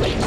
Wait.